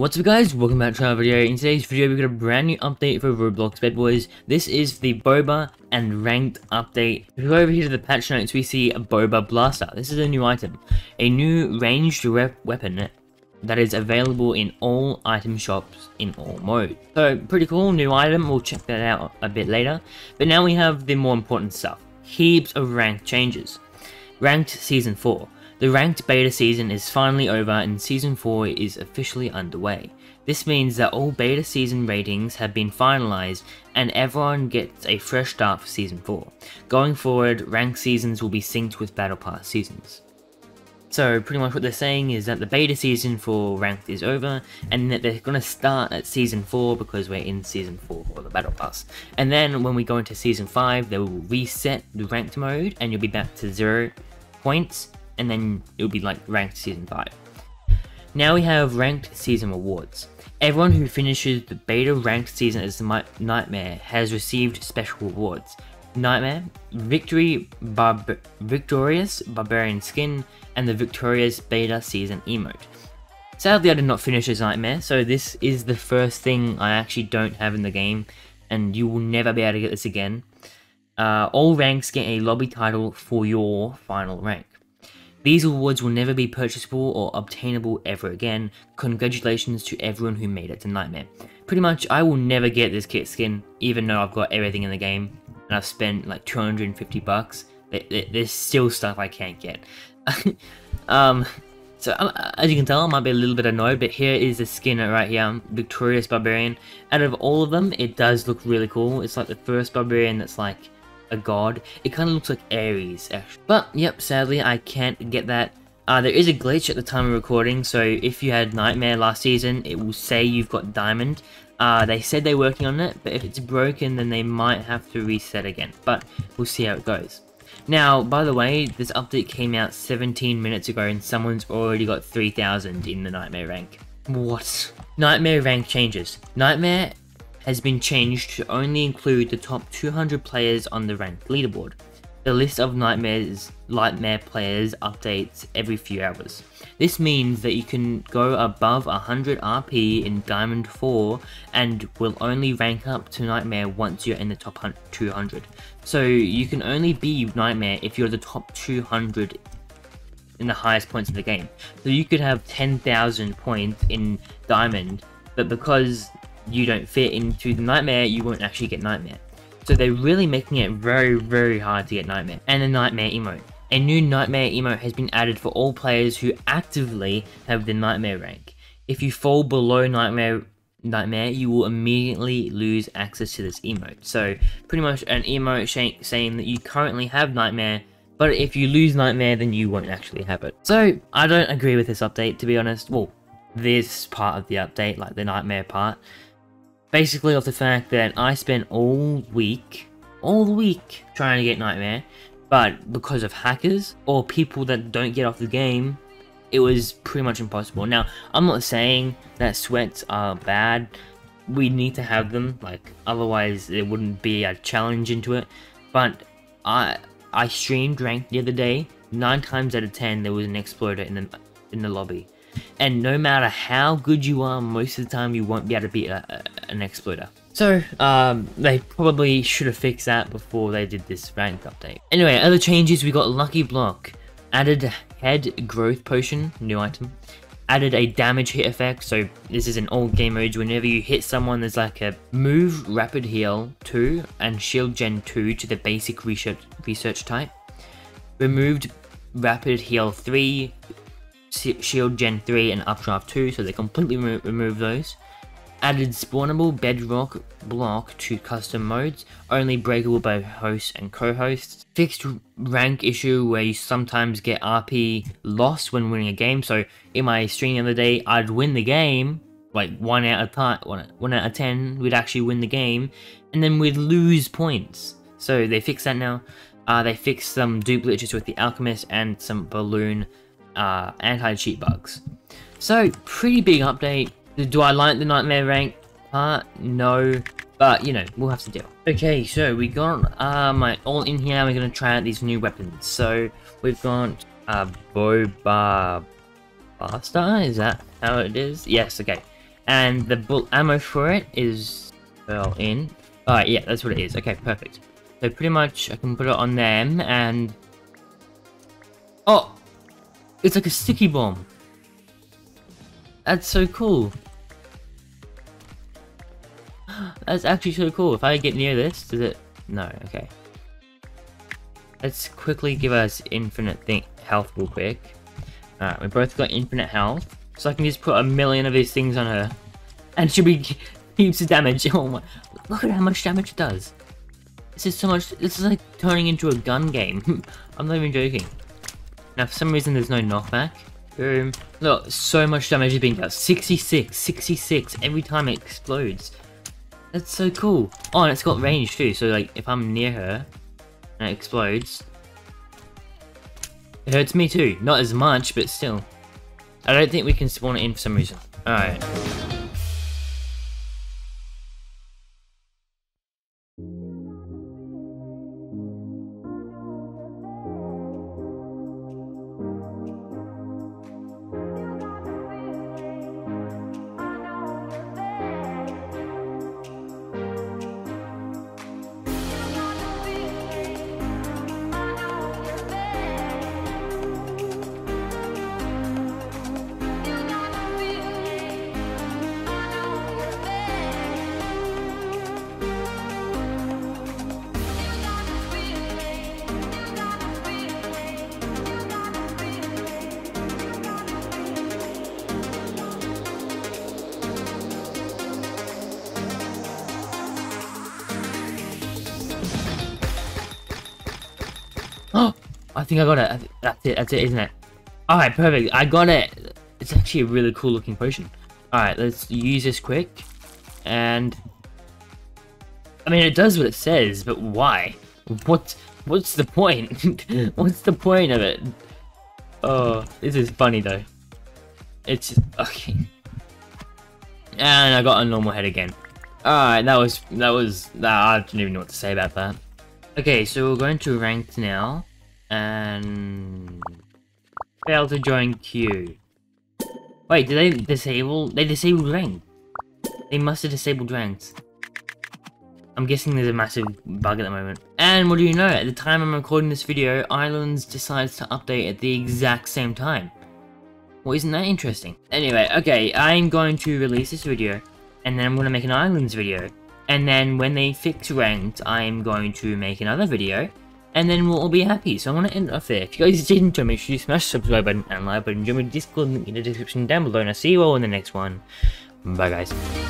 What's up guys, welcome back to another video. In today's video we got a brand new update for Roblox Bed Wars. This is the Boba and Ranked update. If we go over here to the patch notes we see a Boba Blaster. This is a new item. A new ranged weapon that is available in all item shops in all modes. So pretty cool, new item, we'll check that out a bit later. But now we have the more important stuff. Heaps of ranked changes. Ranked Season 4. The ranked beta season is finally over and season 4 is officially underway. This means that all beta season ratings have been finalized and everyone gets a fresh start for season 4. Going forward, ranked seasons will be synced with battle pass seasons. So pretty much what they're saying is that the beta season for ranked is over and that they're going to start at season 4 because we're in season 4 for the battle pass. And then when we go into season 5 they will reset the ranked mode and you'll be back to 0 points and then it will be like ranked season 5. Now we have ranked season rewards. Everyone who finishes the beta ranked season as Nightmare has received special rewards. Nightmare, Victory Victorious Barbarian Skin, and the Victorious Beta Season emote. Sadly I did not finish as Nightmare, so this is the first thing I actually don't have in the game, and you will never be able to get this again. Uh, all ranks get a lobby title for your final rank. These awards will never be purchasable or obtainable ever again. Congratulations to everyone who made it to Nightmare. Pretty much, I will never get this kit skin, even though I've got everything in the game, and I've spent like 250 bucks. There's still stuff I can't get. um, so um, as you can tell, I might be a little bit annoyed, but here is the skin right here, Victorious Barbarian. Out of all of them, it does look really cool. It's like the first Barbarian that's like a god. It kind of looks like Ares, actually. But, yep, sadly, I can't get that. Uh, there is a glitch at the time of recording, so if you had Nightmare last season, it will say you've got Diamond. Uh, they said they're working on it, but if it's broken, then they might have to reset again. But we'll see how it goes. Now, by the way, this update came out 17 minutes ago and someone's already got 3000 in the Nightmare rank. What? Nightmare rank changes. Nightmare has been changed to only include the top 200 players on the ranked leaderboard. The list of Nightmare's Nightmare players updates every few hours. This means that you can go above 100 RP in Diamond 4 and will only rank up to Nightmare once you're in the top 200. So you can only be Nightmare if you're the top 200 in the highest points of the game. So you could have 10,000 points in Diamond, but because you don't fit into the Nightmare, you won't actually get Nightmare. So they're really making it very, very hard to get Nightmare. And the Nightmare emote. A new Nightmare emote has been added for all players who actively have the Nightmare rank. If you fall below Nightmare Nightmare, you will immediately lose access to this emote. So pretty much an emote saying that you currently have Nightmare, but if you lose Nightmare, then you won't actually have it. So I don't agree with this update, to be honest. Well, this part of the update, like the Nightmare part. Basically off the fact that I spent all week, all week, trying to get Nightmare, but because of hackers or people that don't get off the game, it was pretty much impossible. Now, I'm not saying that sweats are bad. We need to have them, like, otherwise there wouldn't be a challenge into it. But I I streamed ranked the other day. Nine times out of ten, there was an exploder in the in the lobby. And no matter how good you are, most of the time you won't be able to beat a, a, an exploder. So, um, they probably should have fixed that before they did this ranked update. Anyway, other changes, we got Lucky Block. Added Head Growth Potion, new item. Added a damage hit effect, so this is an old game mode. Whenever you hit someone, there's like a move rapid heal 2 and shield gen 2 to the basic research, research type. Removed rapid heal 3, Shield Gen 3 and Updraft 2, so they completely remo remove those. Added spawnable bedrock block to custom modes, only breakable by hosts and co-hosts. Fixed rank issue where you sometimes get RP lost when winning a game, so in my stream the other day, I'd win the game, like 1 out of time, one, one out of 10, we'd actually win the game, and then we'd lose points. So they fixed that now. Uh, they fixed some dupe glitches with the Alchemist and some balloon uh, anti-cheat bugs. So, pretty big update. Do I like the Nightmare rank part? No. But, you know, we'll have to deal. Okay, so we got uh, my all in here. We're going to try out these new weapons. So, we've got uh, Boba Basta. Is that how it is? Yes, okay. and the bullet ammo for it is well in. Alright, yeah, that's what it is. Okay, perfect. So pretty much I can put it on them and Oh! It's like a sticky bomb. That's so cool. That's actually so cool. If I get near this, does it... No, okay. Let's quickly give us infinite thing health real quick. Alright, we both got infinite health. So I can just put a million of these things on her. And she'll be heaps of damage. Oh my... Look at how much damage it does. This is so much... This is like turning into a gun game. I'm not even joking. Now, for some reason, there's no knockback. Boom. Look, so much damage is being done. 66, 66 every time it explodes. That's so cool. Oh, and it's got range too, so like, if I'm near her, and it explodes, it hurts me too. Not as much, but still. I don't think we can spawn it in for some reason. Alright. I think I got it. That's it. That's it, isn't it? All right, perfect. I got it. It's actually a really cool looking potion. All right, let's use this quick. And I mean, it does what it says, but why? What? What's the point? what's the point of it? Oh, this is funny though. It's okay. And I got a normal head again. Alright, that was that was that I don't even know what to say about that. Okay, so we're going to ranked now, and fail to join queue. Wait, did they disable? They disabled ranked. They must have disabled ranked. I'm guessing there's a massive bug at the moment. And what do you know? At the time I'm recording this video, Islands decides to update at the exact same time. Well, isn't that interesting? Anyway, okay, I'm going to release this video, and then I'm going to make an Islands video. And then when they fix ranked, I'm going to make another video. And then we'll all be happy. So I want to end off there. If you guys did enjoy, make sure you smash the subscribe button and like button. Join my Discord link in the description down below. And I'll see you all in the next one. Bye guys.